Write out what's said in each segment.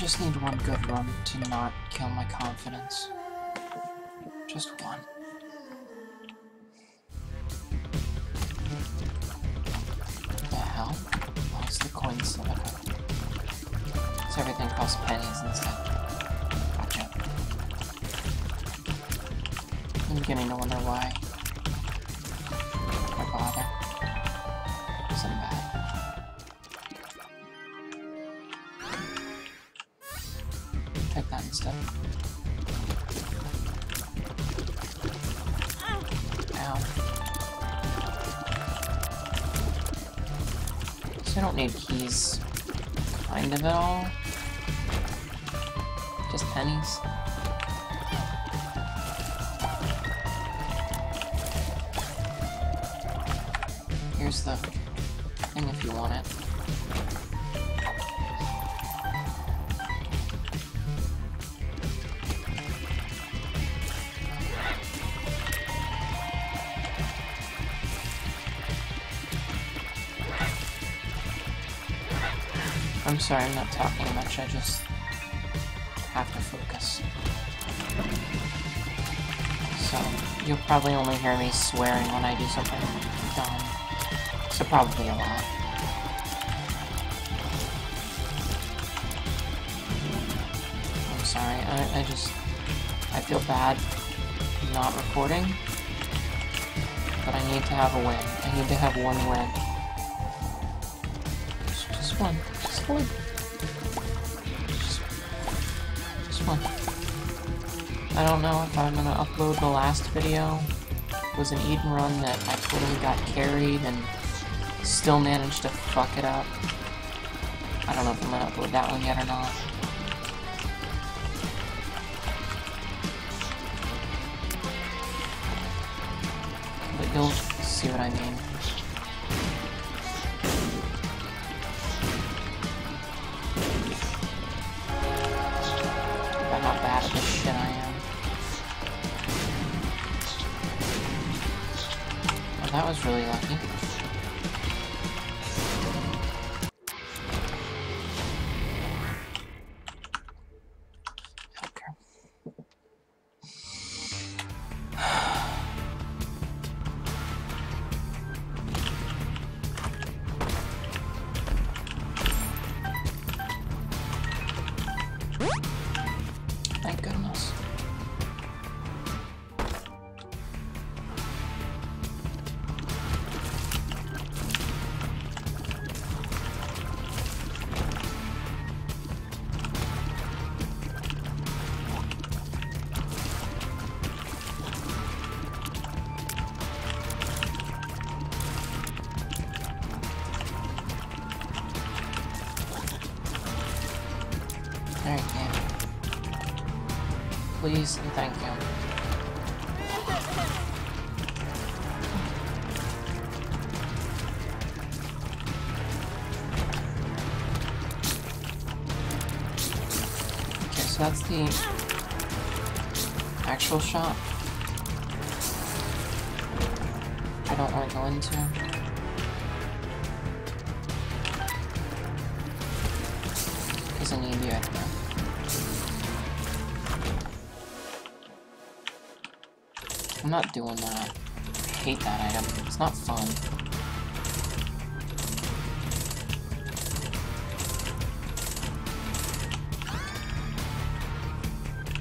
just need one good run to not kill my confidence. Just one. The hell? Why is the coin still okay. So everything costs pennies instead. Gotcha. I'm beginning to wonder why. Kind of at all. Sorry, I'm not talking much, I just have to focus. So, you'll probably only hear me swearing when I do something dumb. So probably a lot. I'm sorry, I, I just... I feel bad not recording. But I need to have a win. I need to have one win. Just, just one. Just one. Just, one. I don't know if I'm gonna upload the last video. It was an Eden run that I totally got carried and still managed to fuck it up. I don't know if I'm gonna upload that one yet or not. But you'll see what I mean. That's the actual shop. I don't want to go into. I'm not doing that. I hate that item. It's not fun.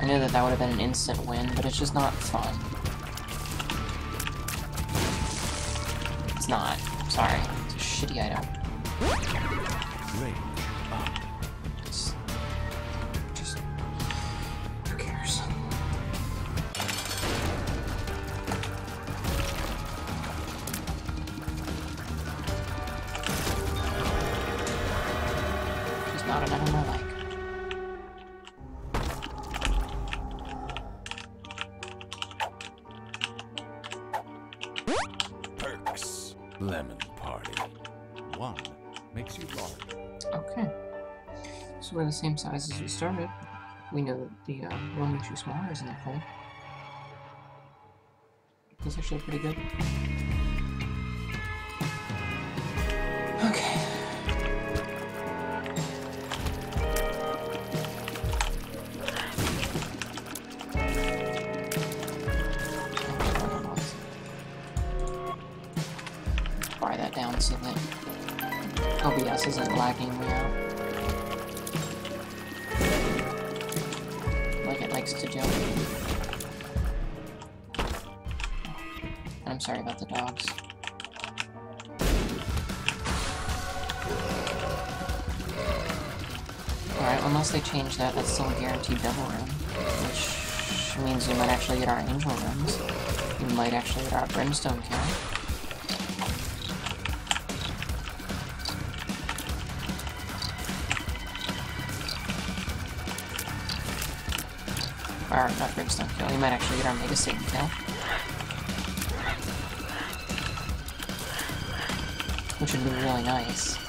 Knew that that would have been an instant win, but it's just not fun. It's not. Sorry. It's a shitty item. same size as we started. We know that the uh, one we drew smaller is in it? Cool. That's actually pretty good. Okay. Fire that down so that OBS isn't lagging me out. Do. I'm sorry about the dogs. Alright, unless they change that, that's still a guaranteed devil room. Which means you might actually get our angel rooms. You might actually get our brimstone. Or, not brimstone kill, you might actually get our mega satan kill. Which would be really nice.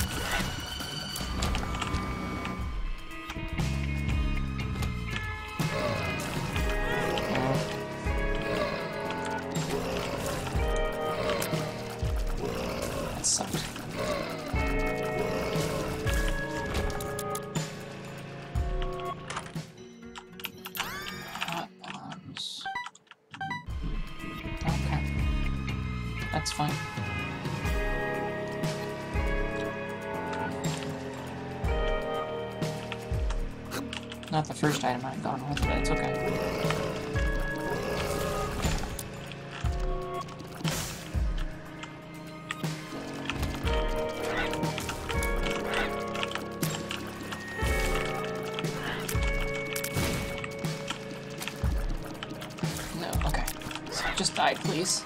Just died, please.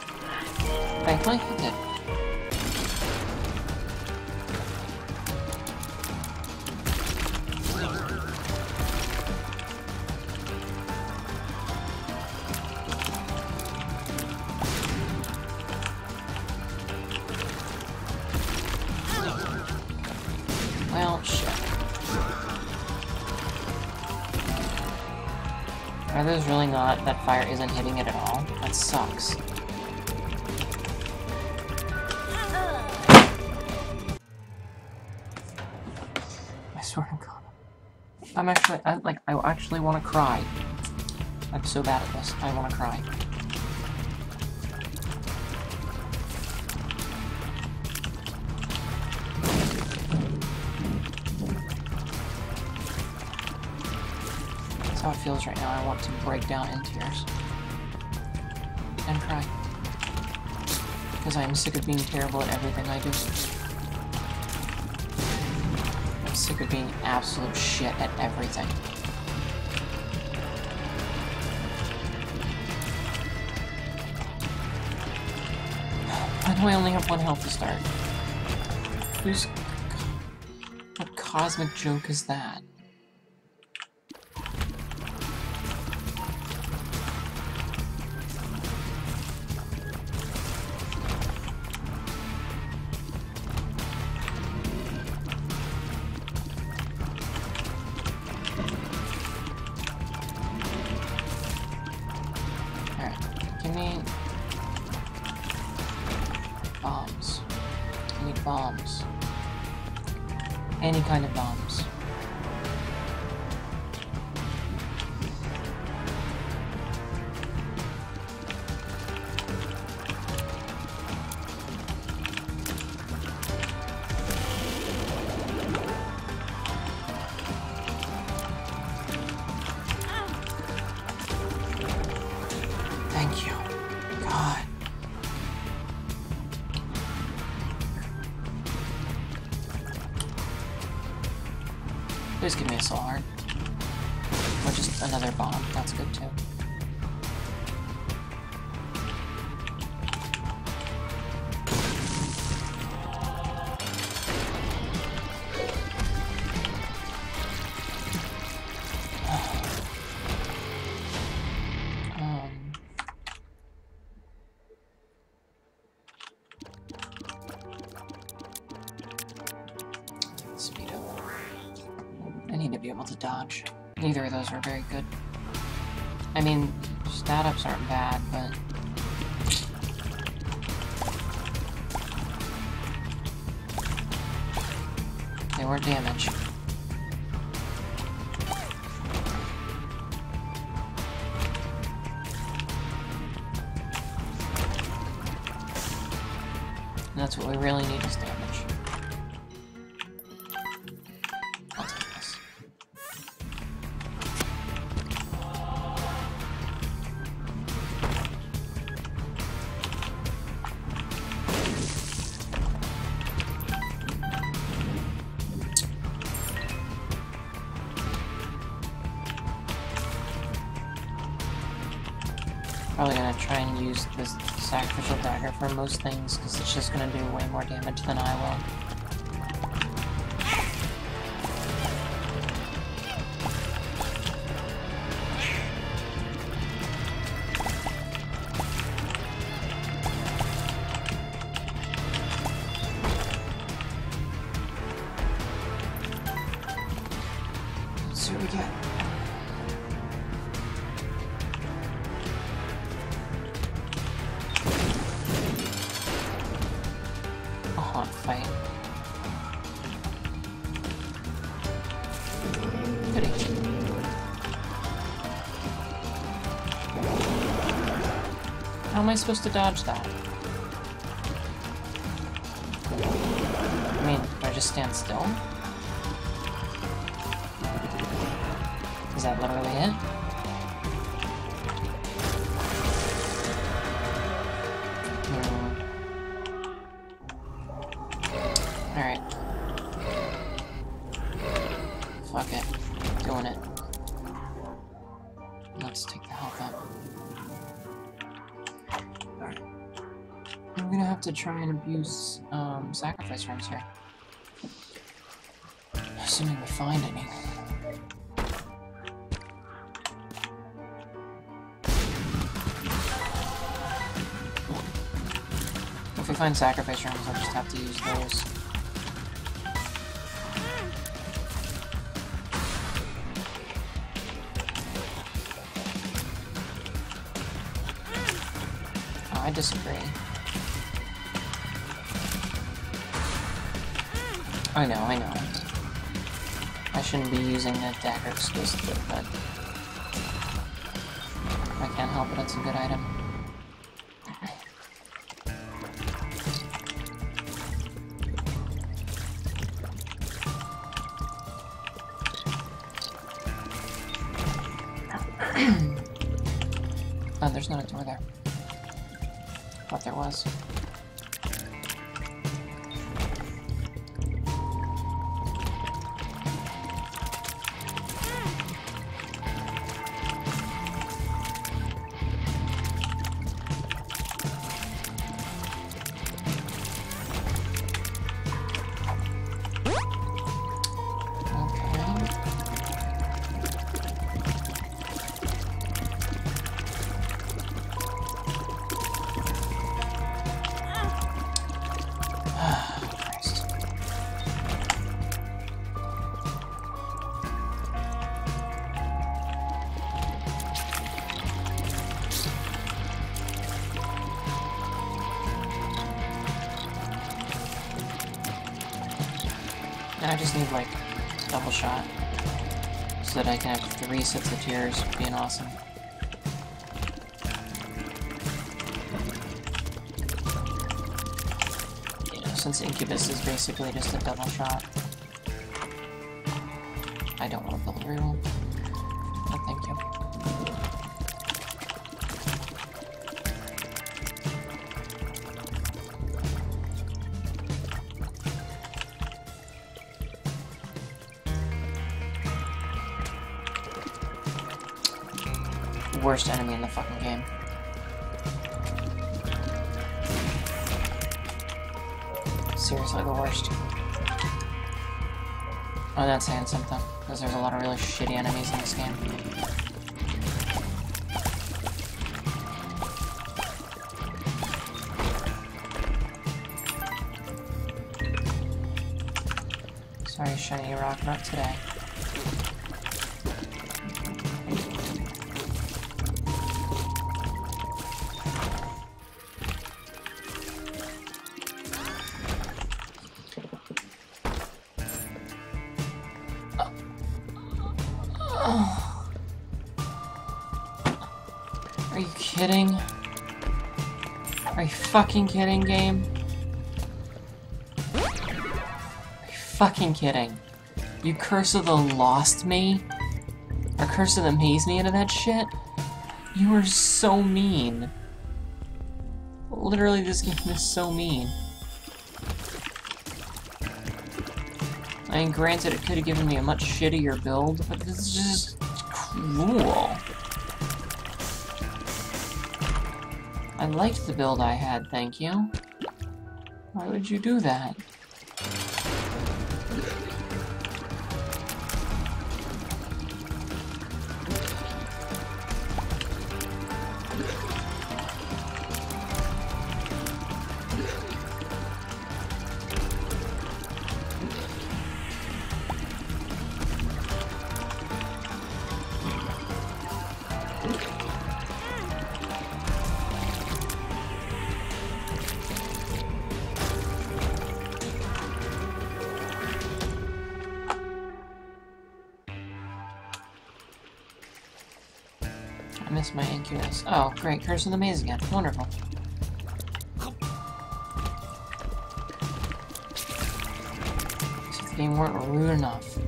Thankfully, it did. Well, shit. Are those really not? That fire isn't hitting it at all? Sucks. I swear to God. I'm actually, I, like, I actually want to cry. I'm so bad at this. I want to cry. That's how it feels right now. I want to break down in tears. And cry. Because I am sick of being terrible at everything I do. I'm sick of being absolute shit at everything. Why do I only have one health to start? Who's... What cosmic joke is that? Any kind of bombs. I mean, stat ups aren't bad, but they were damage. That's what we really need is damage. For most things, because it's just gonna do way more damage than I will. I supposed to dodge that? I mean, do I just stand still? To have to try and abuse um, sacrifice rooms here. Assuming we find any. If we find sacrifice rooms, I'll just have to use those. Oh, I disagree. I know, I know. I shouldn't be using the dagger exclusively, but... I can't help it, it's a good item. I just need, like, double shot. So that I can have three sets of tears being awesome. You know, since Incubus is basically just a double shot. I don't want to build a because there's a lot of really shitty enemies in this game. Sorry, Shiny Rock, not today. Kidding? Are you fucking kidding, game? Are you fucking kidding? You Curse of the Lost me? Or Curse of the Maze me into that shit? You are so mean. Literally, this game is so mean. I mean, granted, it could have given me a much shittier build, but this is just cruel. I liked the build I had, thank you. Why would you do that? Great. Curse of the Maze again. Wonderful. The game weren't rude enough.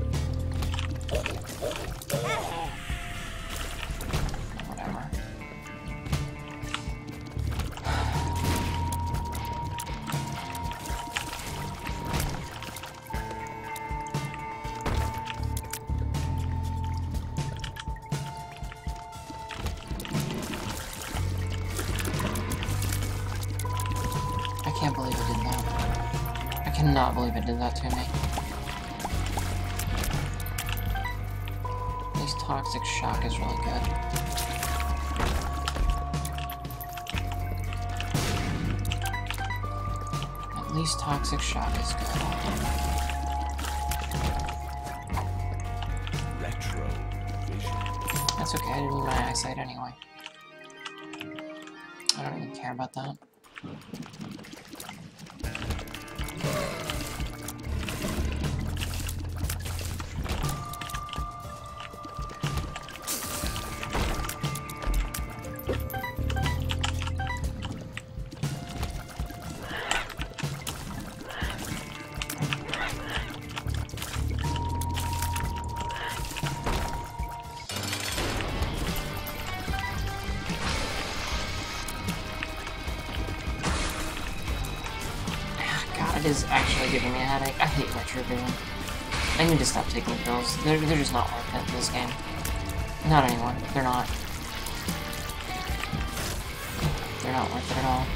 Cannot believe it did that to me. At least Toxic Shock is really good. At least Toxic Shock is good. Retro vision. That's okay, I didn't need my eyesight anyway. I don't even care about that. They're, they're just not worth it this game. Not anymore. They're not. They're not worth it at all.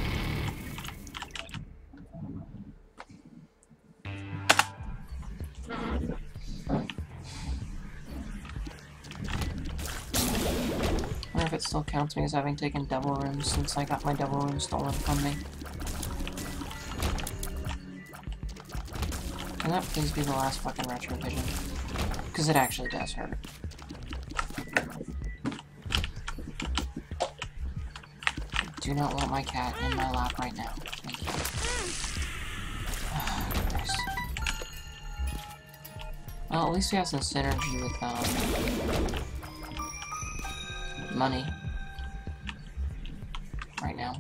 wonder if it still counts me as having taken double rooms since I got my double room stolen from me. Can that please be the last fucking retrovision? Because it actually does hurt. Do not want my cat in my lap right now. Thank you. Ah, Well, at least we have some synergy with, um... Money. Right now.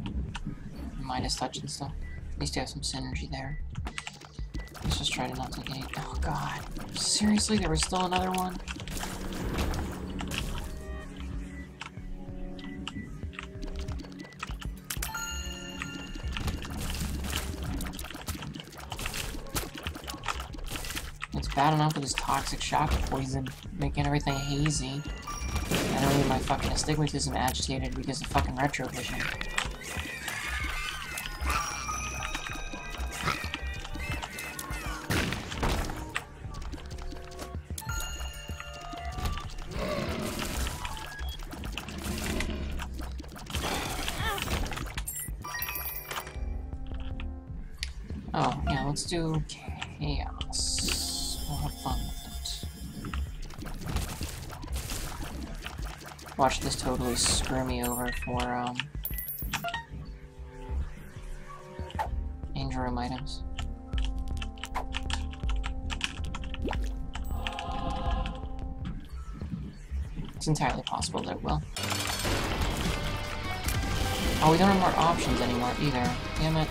Midas touch and stuff. At least we have some synergy there. Let's just try to not take any- Oh god. Seriously? There was still another one? It's bad enough with this toxic shock poison, making everything hazy. I don't need my fucking astigmatism agitated because of fucking retrovision. Watch this totally screw me over for, um... Angel room items. It's entirely possible that it will. Oh, we don't have more options anymore either. Damn it.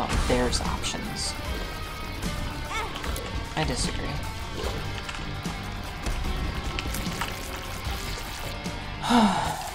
No, there's options. I disagree.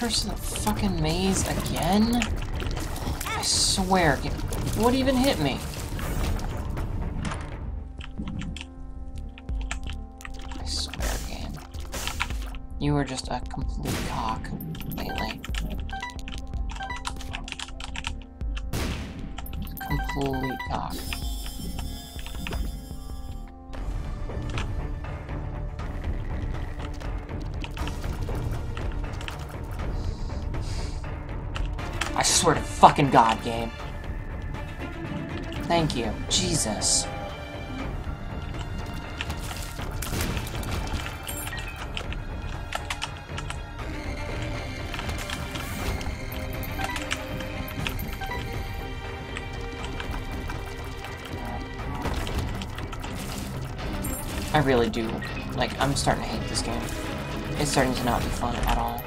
Curse the fucking maze again? I swear, what even hit me? I swear to fucking God, game. Thank you. Jesus. I really do. Like, I'm starting to hate this game. It's starting to not be fun at all.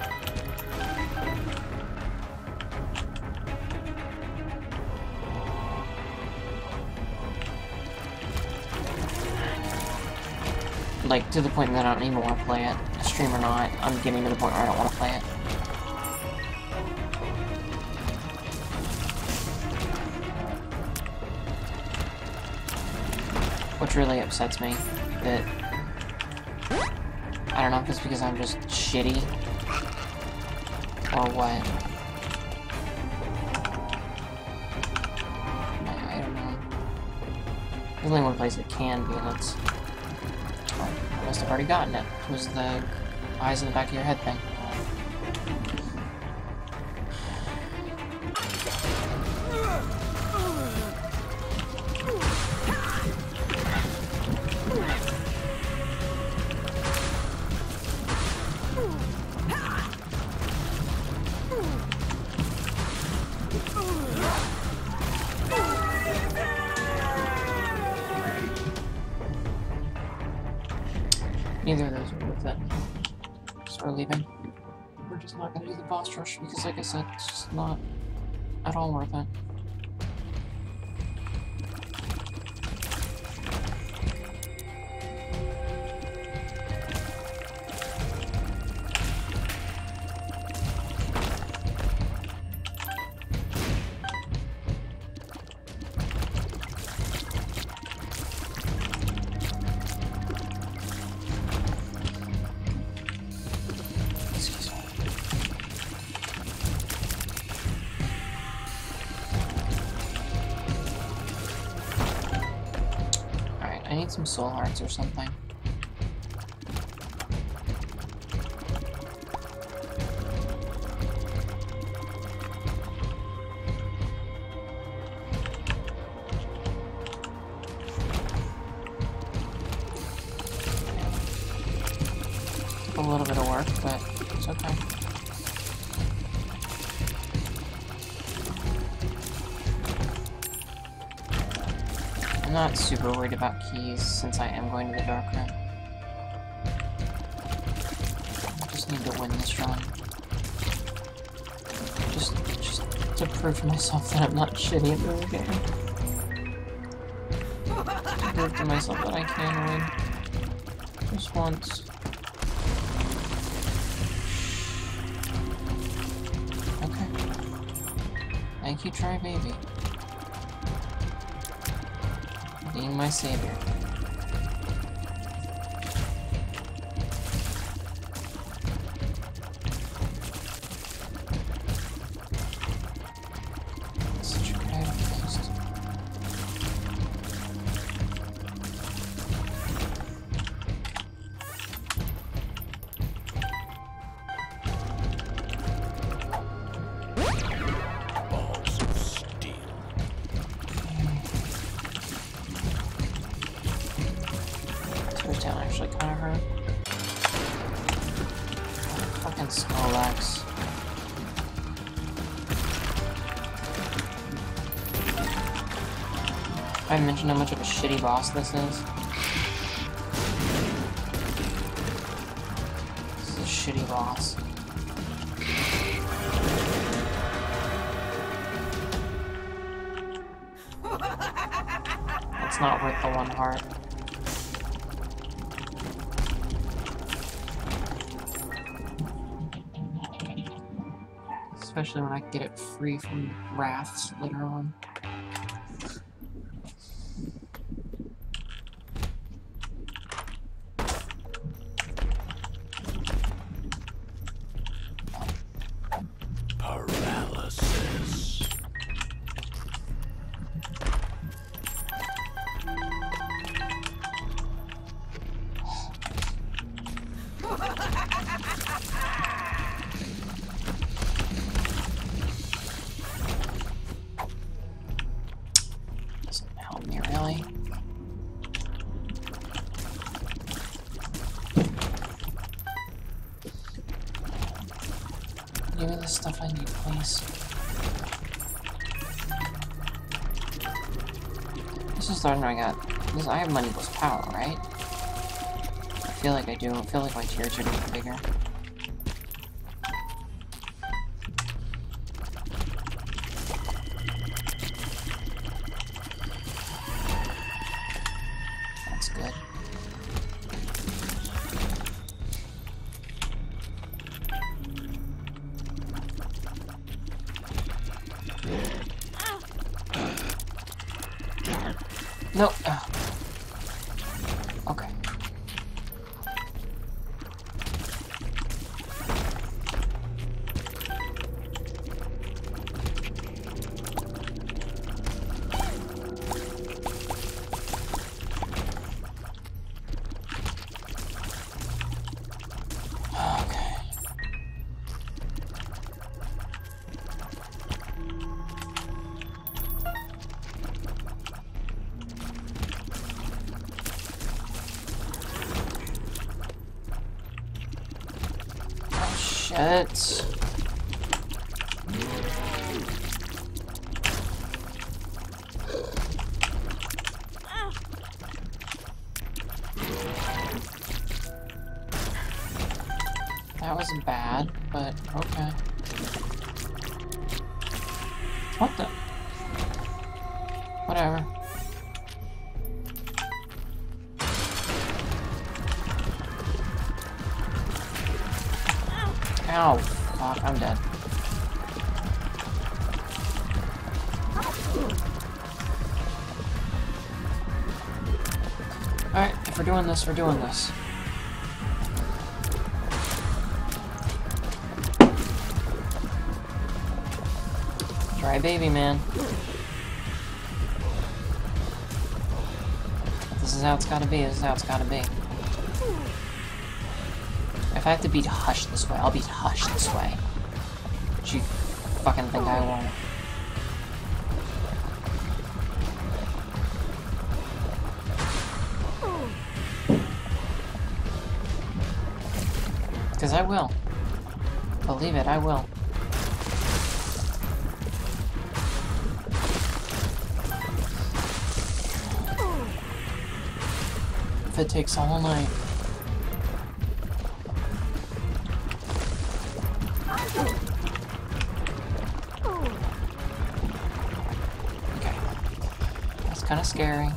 Like, to the point that I don't even want to play it. Stream or not, I'm getting to the point where I don't want to play it. Which really upsets me, that... I don't know if it's because I'm just shitty, or what. I, I don't know. There's only one place it can be, and that's... Must have already gotten it. It was the eyes in the back of your head thing. So we're leaving. We're just not gonna do the boss rush because, like I said, it's just not at all worth it. Super worried about keys since I am going to the dark room. I just need to win this run. Just, just to prove to myself that I'm not shitty at the game. To prove to myself that I can win. Just once. Okay. Thank you, Dry Baby. My savior. I mentioned how much of a shitty boss this is. This is a shitty boss. It's not worth the one heart. Especially when I get it free from wraths later on. Help me really. Give me the stuff I need, please. This is starting I got. This, I have money plus power, right? I feel like I do. I feel like my tears are getting bigger. What the? Whatever. Ow. Fuck, I'm dead. Alright, if we're doing this, we're doing this. Baby, man. This is how it's gotta be, this is how it's gotta be. If I have to beat Hush this way, I'll beat Hush this way. But you fucking think I won't. Because I will. Believe it, I will. It takes all night. Okay. That's kind of scary.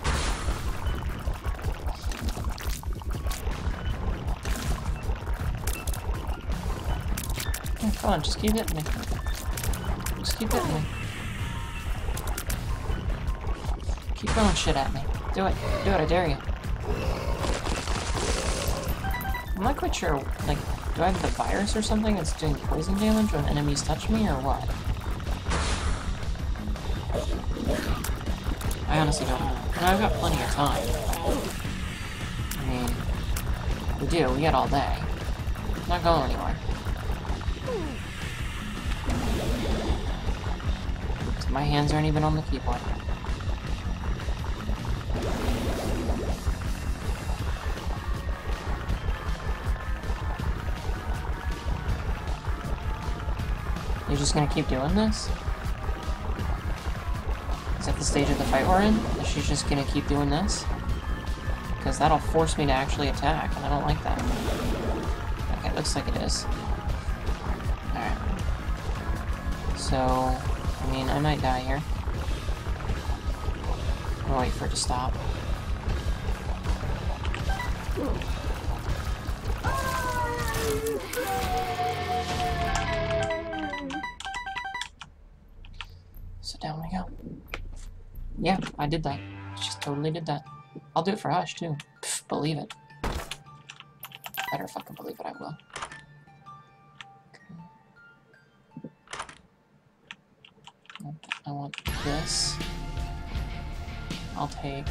Come on, just keep hitting me. Just keep hitting me. Keep throwing shit at me. Do it. Do it, I dare you. Not quite sure, like, do I have the virus or something that's doing poison damage when enemies touch me, or what? I honestly don't know. And I've got plenty of time. I mean, we do, we got all day. Not going anywhere. So my hands aren't even on the keyboard. We're just gonna keep doing this? Is that the stage of the fight we're in? Is she just gonna keep doing this? Because that'll force me to actually attack, and I don't like that. Okay, looks like it is. Alright. So, I mean, I might die here. I'm gonna wait for it to stop. Ooh. I did that. Just totally did that. I'll do it for Hush, too. Pff, believe it. Better fucking believe it, I will. I want this. I'll take...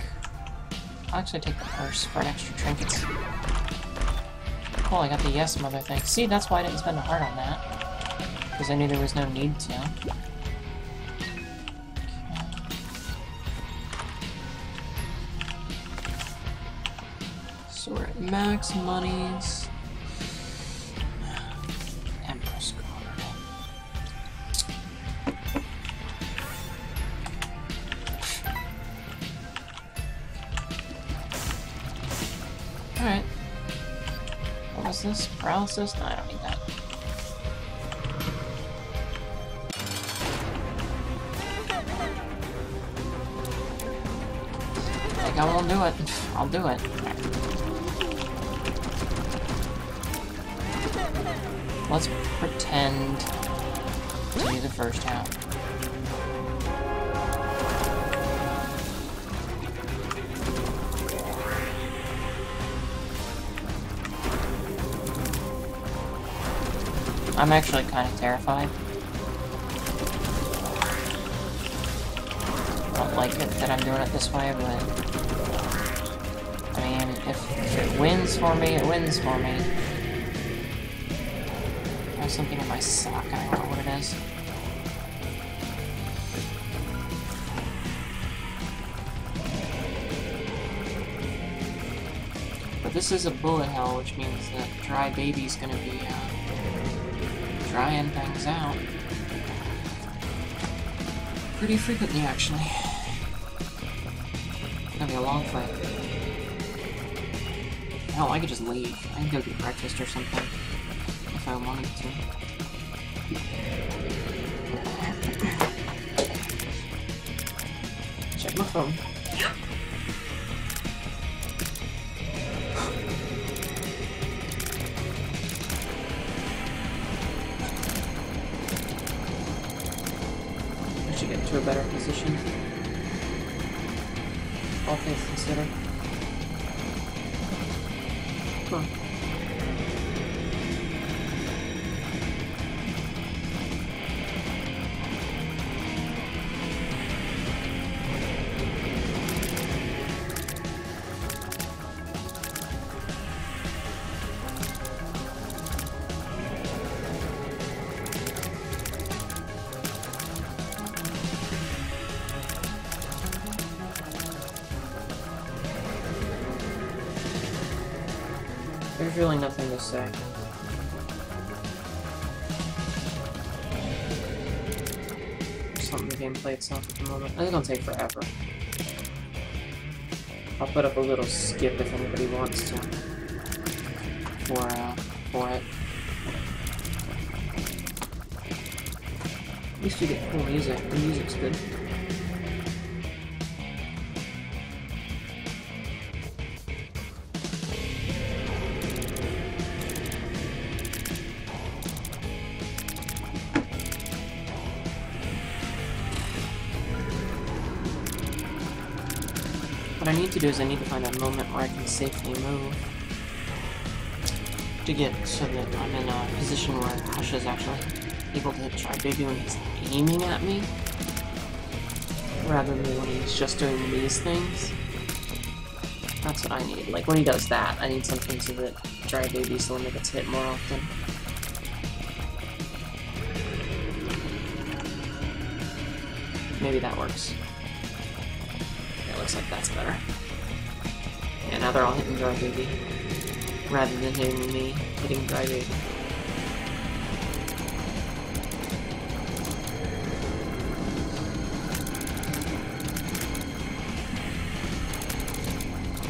I'll actually take the purse for an extra trinkets. Cool, I got the yes mother thing. See, that's why I didn't spend a heart on that. Because I knew there was no need to. Max monies. Empress card. Alright. What was this? Paralysis? No, I don't need that. I won't do it. I'll do it. Let's pretend to do the first half. I'm actually kind of terrified. I don't like it that I'm doing it this way, but... I mean, if, if it wins for me, it wins for me. Something in my sock, I don't know what it is. But this is a bullet hell, which means that Dry Baby's gonna be, uh, drying things out. Pretty frequently, actually. It's gonna be a long fight. Hell, I could just leave. I could go get breakfast or something. I wanted to. Check my phone. I should get into a better position. All things considered. Say. Just letting the gameplay itself at the moment. I think it'll take forever. I'll put up a little skip if anybody wants to. For, uh, for it. At least you get cool music. The music's good. Is I need to find a moment where I can safely move. To get so that I'm in a position where Hush is actually able to try baby when he's aiming at me. Rather than when he's just doing these things. That's what I need. Like when he does that, I need something so that Dry Baby's the one gets hit more often. Maybe that works. It looks like that's better now they're all hitting Dry Baby. Rather than hitting me hitting Dry Baby.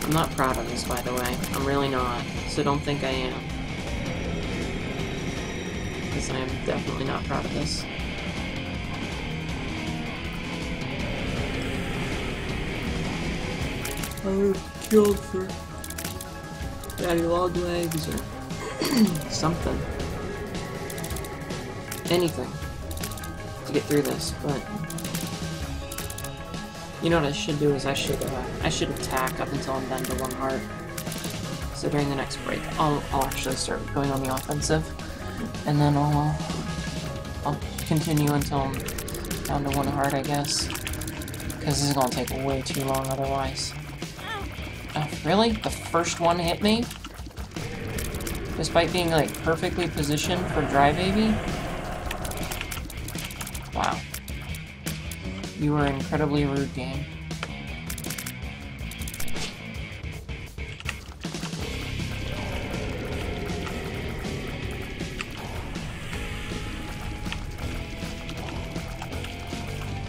I'm not proud of this, by the way. I'm really not, so don't think I am. Because I am definitely not proud of this. Oh killed for daddy long legs or something. Anything to get through this, but you know what I should do is I should uh, I should attack up until I'm down to one heart. So during the next break, I'll I'll actually start going on the offensive, and then I'll uh, I'll continue until I'm down to one heart, I guess, because this is gonna take way too long otherwise. Really? The first one hit me? Despite being, like, perfectly positioned for Dry Baby? Wow. You were incredibly rude, game.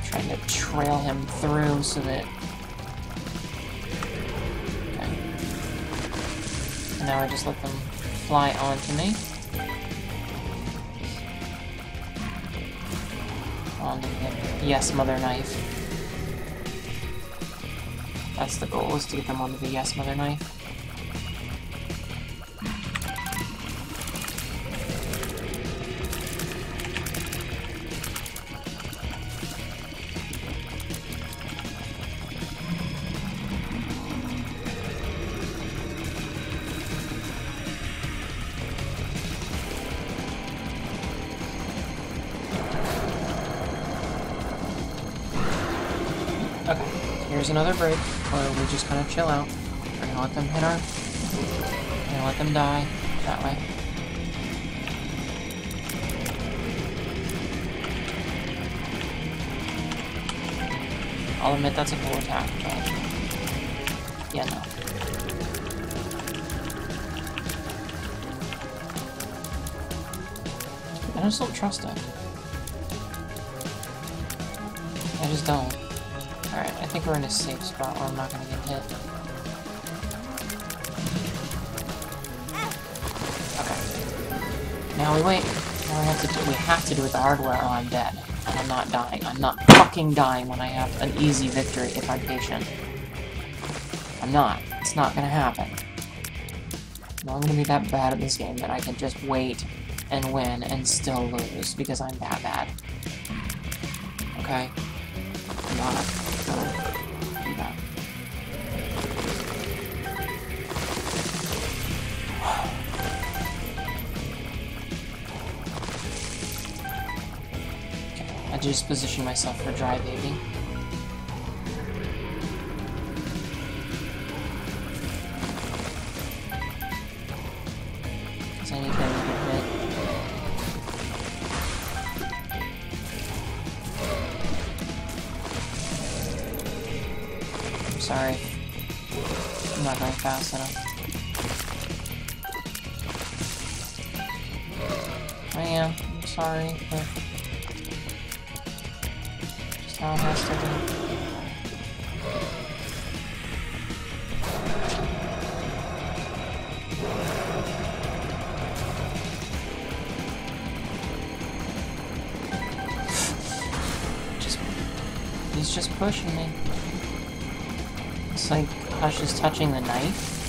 Trying to trail him through so that... now I just let them fly onto me. Onto the Yes Mother Knife. That's the goal, is to get them onto the Yes Mother Knife. Another break or we just kind of chill out. We're gonna let them hit our... We're gonna let them die that way. I'll admit that's a cool attack, but... Yeah, no. I just don't trust it. I just don't. Think we're in a safe spot where I'm not gonna get hit. Okay. Now we wait. Now we have to do we have to do it the hard way or I'm dead. And I'm not dying. I'm not fucking dying when I have an easy victory if I'm patient. I'm not. It's not gonna happen. No, I'm gonna be that bad at this game that I can just wait and win and still lose because I'm that bad. Okay? I'm not just position myself for dry baby.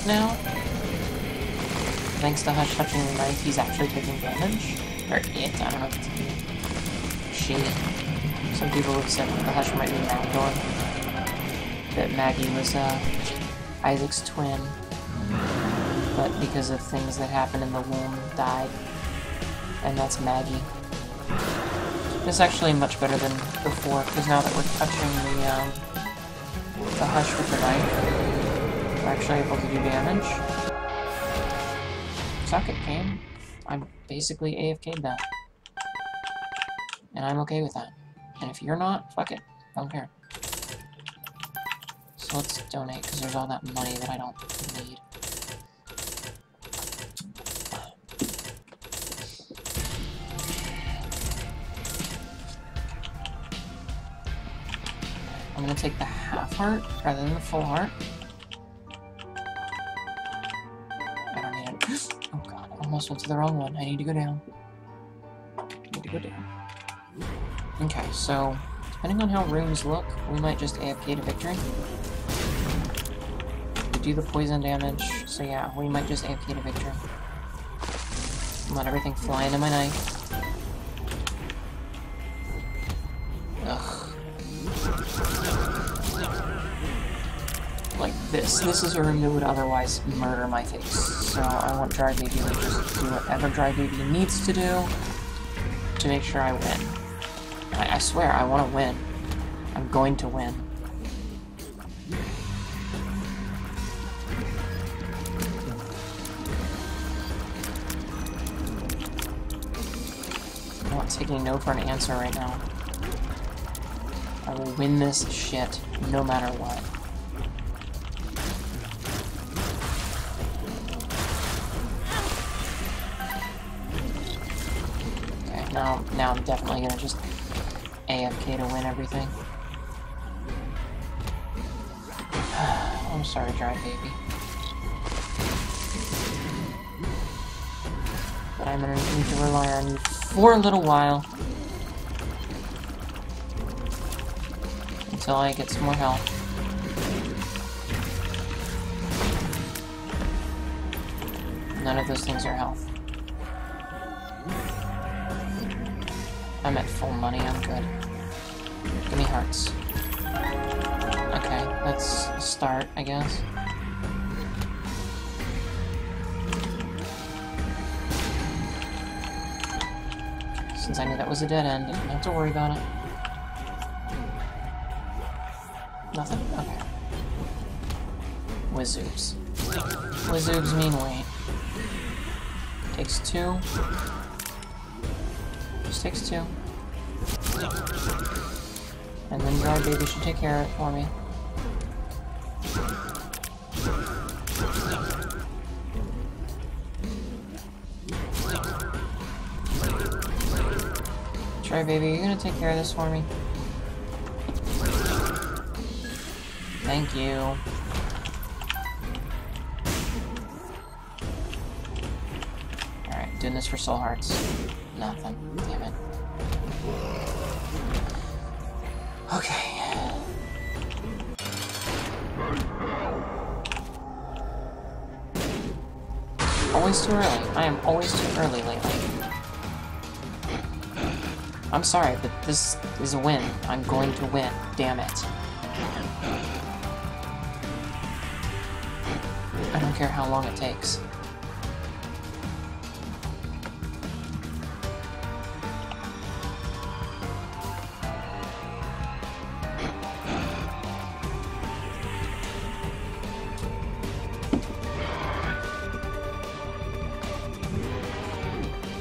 Now. Thanks to Hush touching the knife, he's actually taking damage. Or it, I don't know if it's he. She. Some people have said that the Hush might be Magdor. That Maggie was, uh, Isaac's twin. But because of things that happened in the womb, died. And that's Maggie. It's actually much better than before, because now that we're touching the, um, the hush with the knife. Actually able to do damage. Suck it, game. I'm basically AFK'd that. And I'm okay with that. And if you're not, fuck it. I don't care. So let's donate, because there's all that money that I don't need. I'm gonna take the half heart rather than the full heart. Almost went to the wrong one. I need to go down. I need to go down. Okay, so depending on how rooms look, we might just AFK to victory. do the poison damage, so yeah, we might just AFK to victory. Let everything fly into my knife. This. This is a room that would otherwise murder my face. So I want Dry Baby to just do whatever Dry Baby needs to do to make sure I win. I, I swear, I want to win. I'm going to win. I'm not taking no for an answer right now. I will win this shit, no matter what. Definitely gonna just AFK to win everything. I'm sorry, Dry Baby. But I'm gonna need to rely on you for a little while. Until I get some more health. None of those things are health. I'm at full money, I'm good. Give me hearts. Okay, let's start, I guess. Since I knew that was a dead end, I didn't have to worry about it. Nothing? Okay. Wizoobs. Wizoobs mean wait. Takes two. Just takes two. And then Dry Baby should take care of it for me. Dry Baby, you're gonna take care of this for me? Thank you. Alright, doing this for Soul Hearts. Nothing. Okay. Always too early. I am always too early lately. I'm sorry, but this is a win. I'm going to win. Damn it. I don't care how long it takes.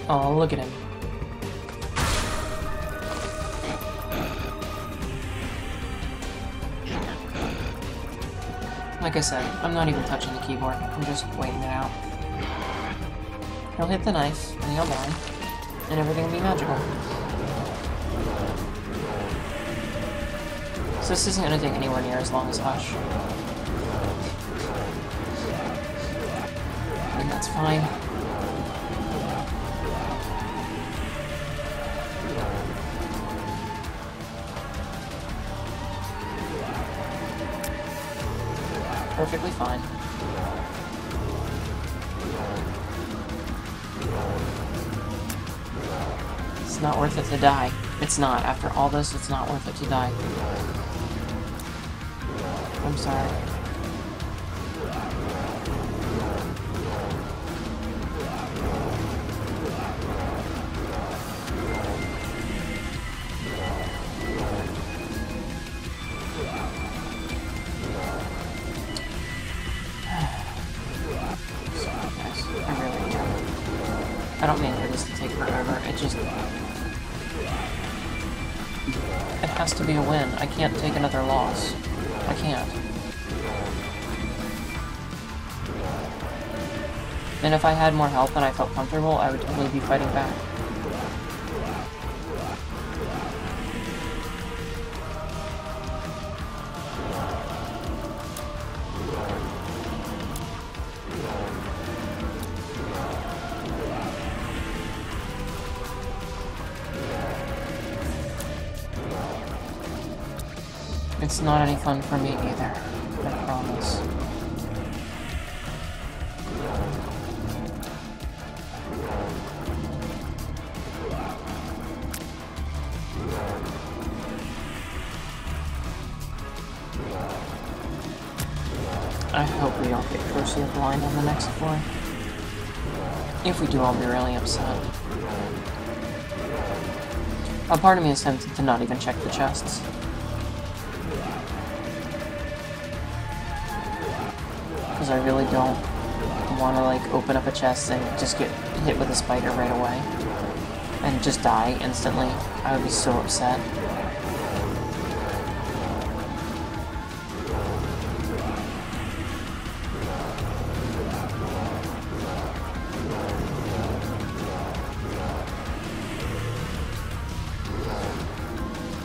Oh, look at him. Like I said, I'm not even touching the keyboard. I'm just waiting it out. He'll hit the knife, and he'll die, and everything will be magical. So this isn't gonna take anywhere near as long as Hush. And that's fine. Perfectly fine. It's not worth it to die. It's not. After all this, it's not worth it to die. I'm sorry. Take forever. It just... It has to be a win. I can't take another loss. I can't. And if I had more health and I felt comfortable, I would totally be fighting back. not any fun for me either. I promise. I hope we don't get Curse of the Blind on the next floor. If we do, I'll be really upset. A part of me is tempted to not even check the chests. Because I really don't want to like open up a chest and just get hit with a spider right away. And just die instantly. I would be so upset.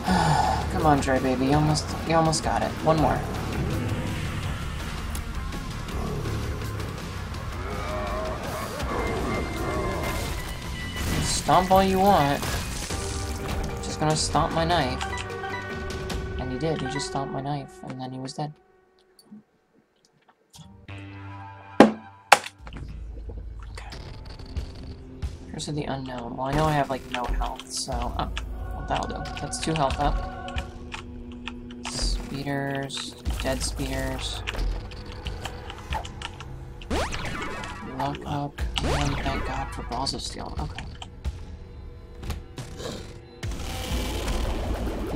Come on, Dry Baby, you almost, you almost got it. One more. Stomp all you want. Just gonna stomp my knife. And he did, he just stomped my knife, and then he was dead. Okay. Here's the unknown. Well, I know I have, like, no health, so... Oh, well, that'll do. That's two health up. Speeders. Dead speeders. Luck up. And thank God for Balls of Steel. Okay.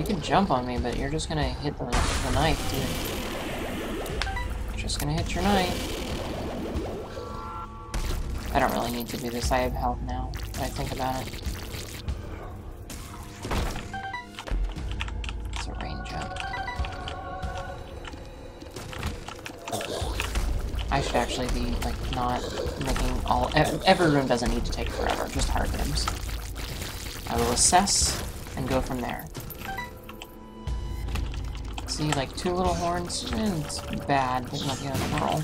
Can jump on me, but you're just gonna hit the, the knife, dude. Just gonna hit your knife. I don't really need to do this. I have health now, when I think about it. It's a range up. I should actually be, like, not making all... Every room doesn't need to take forever, just hard rooms. I will assess and go from there. See, like, two little horns? It's bad, but not the world.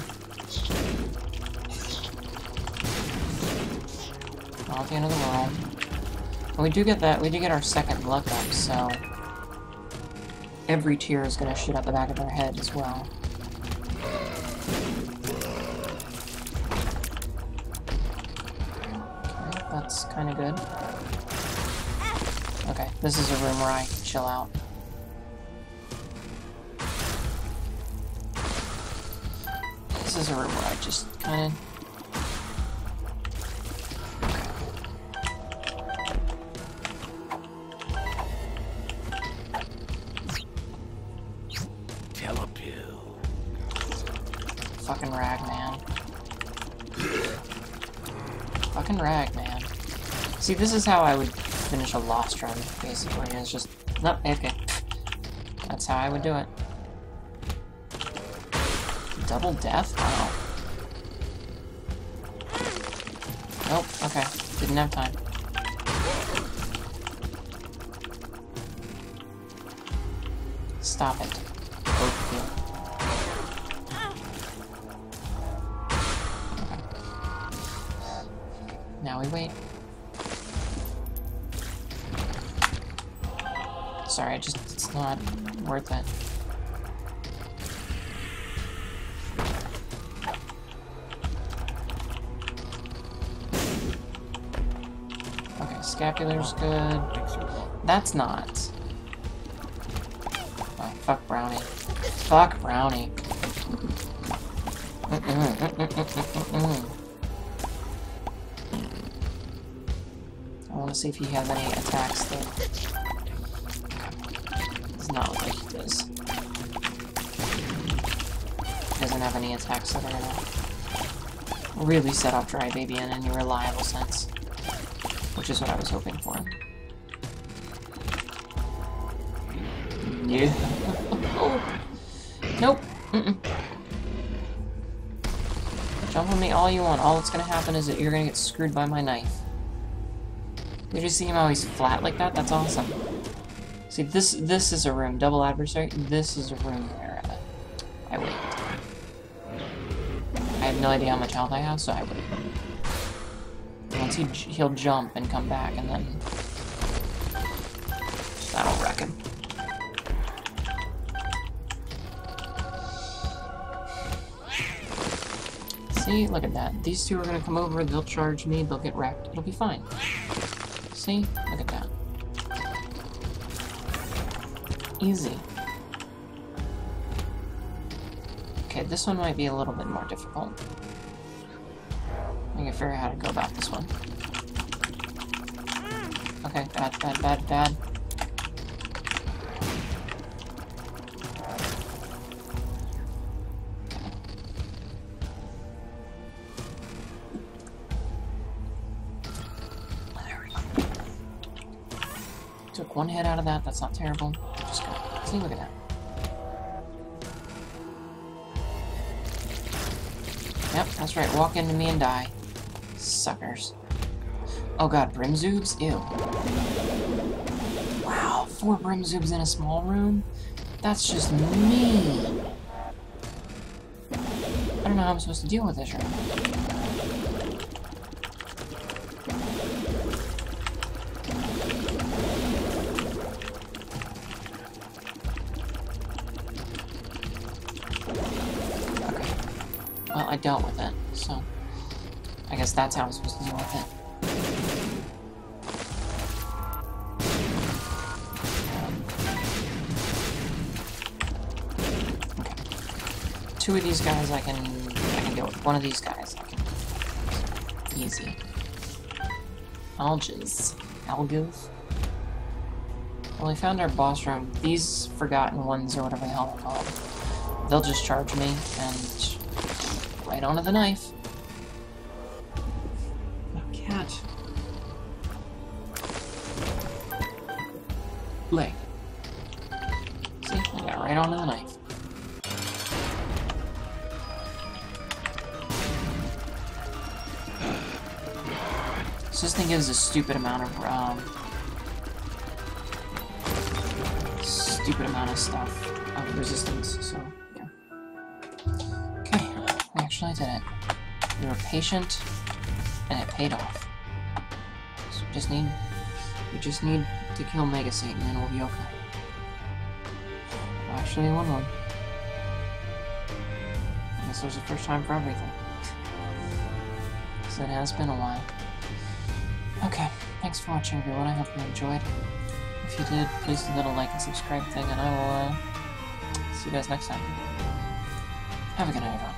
Not the end of the world. We do get that, we do get our second luck up, so... Every tier is gonna shoot out the back of their head as well. Okay, that's kinda good. Okay, this is a room where I can chill out. Is a room where I just kind of. Telepill. Fucking rag, man. Fucking rag, man. See, this is how I would finish a lost run, basically. It's just. Nope, okay. That's how I would do it. Double death? Didn't have time. Stop it. Now we wait. Sorry, I just, it's not Good. That's not. Oh, fuck Brownie. Fuck Brownie. I want to see if he has any attacks that does not look like he does. He doesn't have any attacks that are gonna really set off Dry Baby in any reliable sense. Which is what I was hoping for. Yeah. nope. Mm-mm. Jump on me all you want. All that's gonna happen is that you're gonna get screwed by my knife. Did you see him he's flat like that? That's awesome. See, this this is a room. Double adversary. This is a room where uh, I wait. I have no idea how much health I have, so I wait. He'll jump and come back, and then that'll wreck him. See, look at that. These two are gonna come over. They'll charge me. They'll get wrecked. It'll be fine. See, look at that. Easy. Okay, this one might be a little bit more difficult. Figure out how to go about this one. Okay, bad, bad, bad, bad. Took one hit out of that, that's not terrible. Just go. See, look at that. Yep, that's right. Walk into me and die. Suckers. Oh god, Brimzoobs? Ew. Wow, four Brimzoobs in a small room? That's just mean. I don't know how I'm supposed to deal with this room. Okay. Well, I dealt with it, so... I guess that's how I'm supposed to deal with it. Okay. Two of these guys I can... I can deal with. One of these guys I can... Easy. Alges. Algos? Well, we found our boss room. These forgotten ones, or whatever the hell they're called, they'll just charge me, and right onto the knife. Gives a stupid amount of, um... Stupid amount of stuff, of resistance, so, yeah. Okay, we actually did it. We were patient, and it paid off. So we just need... We just need to kill Mega Satan and we'll be okay. Well, actually, won one. I guess there's a first time for everything. Because it has been a while. For watching everyone, I hope you enjoyed. If you did, please do the like and subscribe thing, and I will, uh, see you guys next time. Have a good night, everyone.